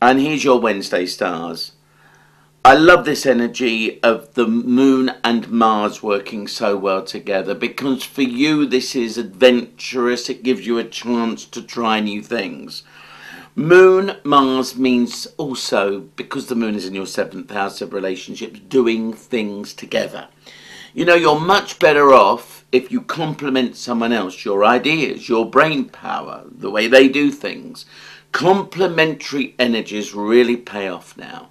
And here's your Wednesday stars. I love this energy of the moon and Mars working so well together because for you this is adventurous. It gives you a chance to try new things. Moon Mars means also, because the moon is in your seventh house of relationships, doing things together. You know, you're much better off if you complement someone else, your ideas, your brain power, the way they do things. Complementary energies really pay off now.